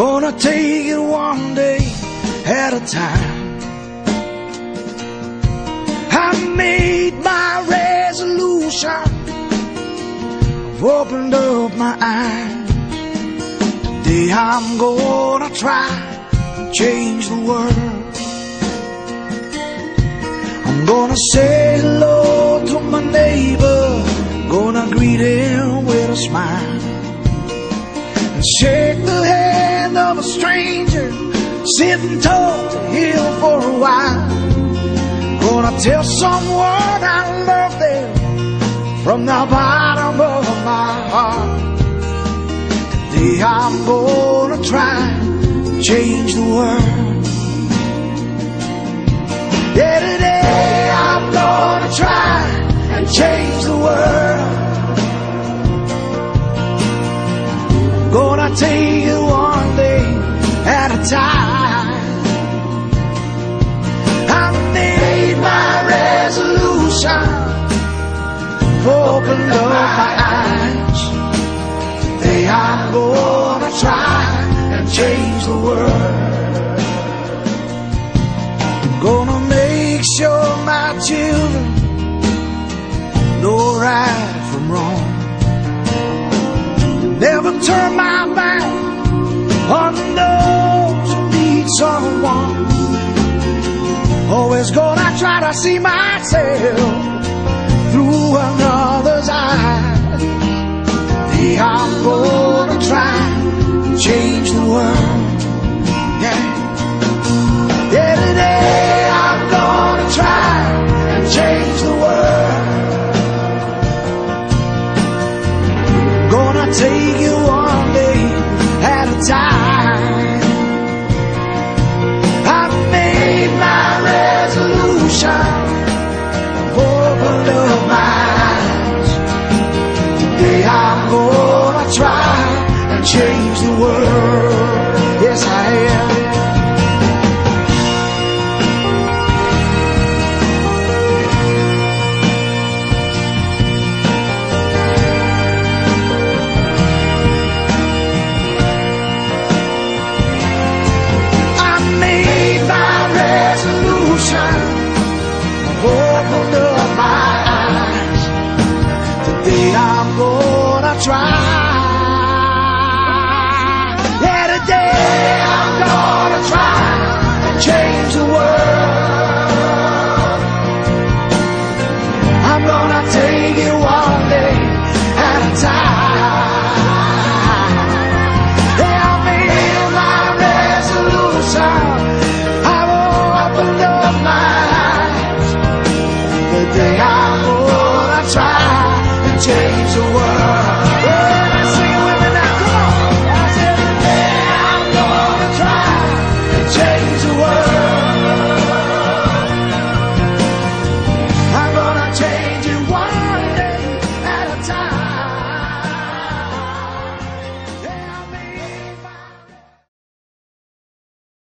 Gonna take it one day at a time. I made my resolution. I've opened up my eyes. Today I'm gonna try to change the world. I'm gonna say hello to my neighbor. Gonna greet him with a smile. And shake the hand of a stranger. sitting talk to him for a while. Gonna tell someone I love them from the bottom of my heart. Today I'm gonna try to change the world. Yeah, today I'm gonna try and change the world. Gonna take Open up my eyes. Today I'm gonna try and change the world. Gonna make sure my children know right from wrong. Never turn my back on those who need someone. Always gonna try to see myself world. Yes, I am. Up my eyes. Today I'm gonna try.